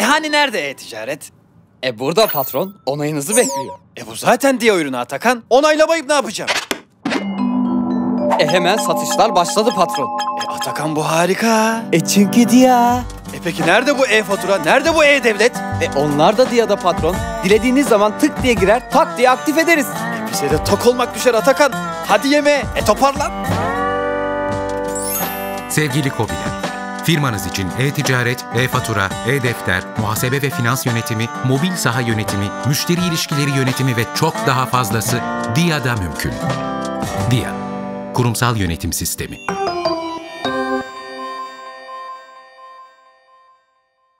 hani nerede e-ticaret? E burada patron onayınızı bekliyor. E bu zaten Dia ürünü Atakan. Onaylamayıp ne yapacağım? E hemen satışlar başladı patron. E Atakan bu harika. E çünkü Dia. E peki nerede bu e-fatura? Nerede bu e-devlet? E onlar da Dia'da patron. Dilediğiniz zaman tık diye girer, tak diye aktif ederiz. E bize de tok olmak düşer Atakan. Hadi yeme. E toparlan. Sevgili Kobiler, firmanız için e-ticaret, e-fatura, e-defter, muhasebe ve finans yönetimi, mobil saha yönetimi, müşteri ilişkileri yönetimi ve çok daha fazlası DIA'da mümkün. DIA, kurumsal yönetim sistemi.